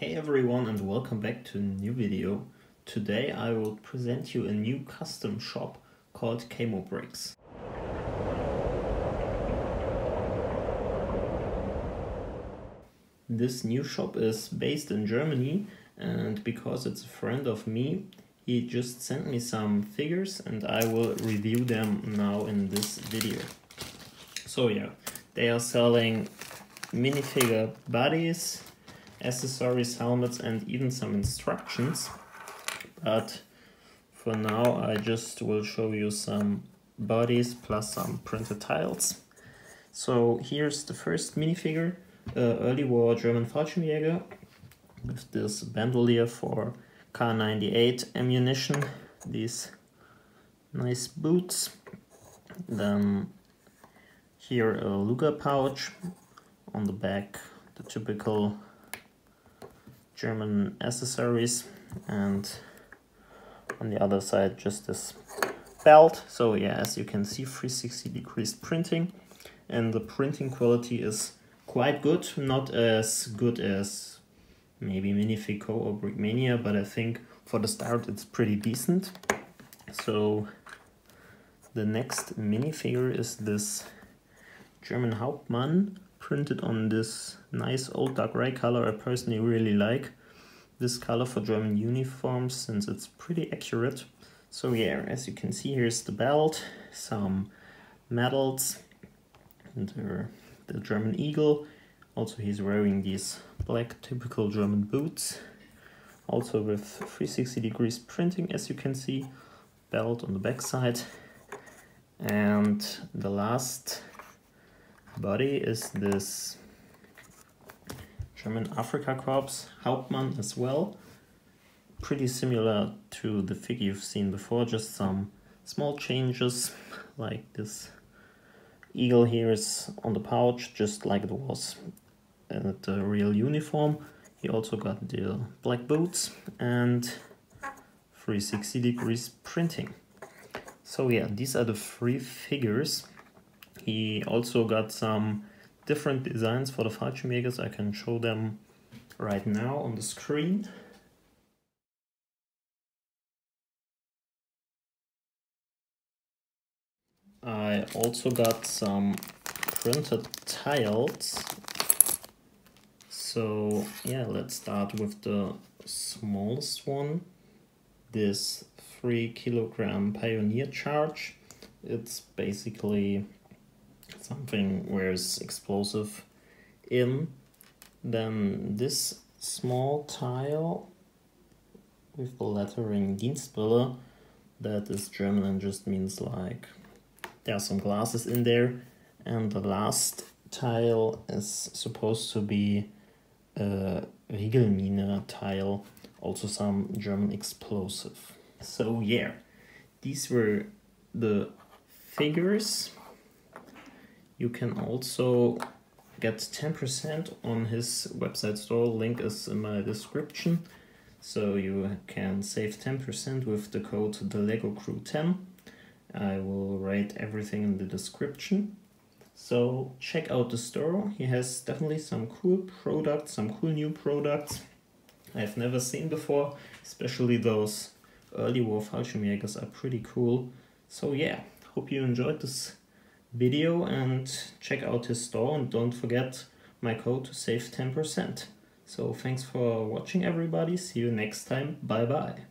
Hey everyone and welcome back to a new video. Today I will present you a new custom shop called Camo Bricks. This new shop is based in Germany and because it's a friend of me, he just sent me some figures and I will review them now in this video. So yeah, they are selling minifigure bodies, accessories, helmets and even some instructions. But for now I just will show you some bodies plus some printed tiles. So here's the first minifigure, uh, early war German Fallschirmjäger with this bandolier for Kar98 ammunition, these nice boots. Then here a Luger pouch, on the back the typical German accessories and on the other side just this belt. So yeah, as you can see 360 degrees printing and the printing quality is quite good, not as good as maybe Minifico or Brickmania, but I think for the start it's pretty decent. So the next minifigure is this German Hauptmann printed on this nice old dark gray color I personally really like. This color for German uniforms since it's pretty accurate. So yeah, as you can see here's the belt, some medals, and uh, the German eagle, also he's wearing these black typical German boots. Also with 360 degrees printing as you can see. Belt on the back side. And the last body is this German Afrika Korps Hauptmann as well. Pretty similar to the figure you've seen before, just some small changes like this eagle here is on the pouch just like it was at the real uniform. He also got the black boots and 360 degrees printing. So yeah, these are the three figures. He also got some different designs for the Fallschirmjägers. I can show them right now on the screen. I also got some printed tiles so yeah, let's start with the smallest one. This three kilogram Pioneer charge. It's basically something it's explosive in. Then this small tile with the lettering Dienstbrille, that is German and just means like there are some glasses in there. And the last tile is supposed to be a Riegelmine tile, also some German explosive. So yeah, these were the figures. You can also get 10% on his website store, link is in my description. So you can save 10% with the code the Lego Crew 10. I will write everything in the description. So check out the store. He has definitely some cool products, some cool new products I've never seen before. Especially those early war Fallschirmjägers are pretty cool. So yeah, hope you enjoyed this video and check out his store and don't forget my code to save 10%. So thanks for watching everybody. See you next time. Bye bye.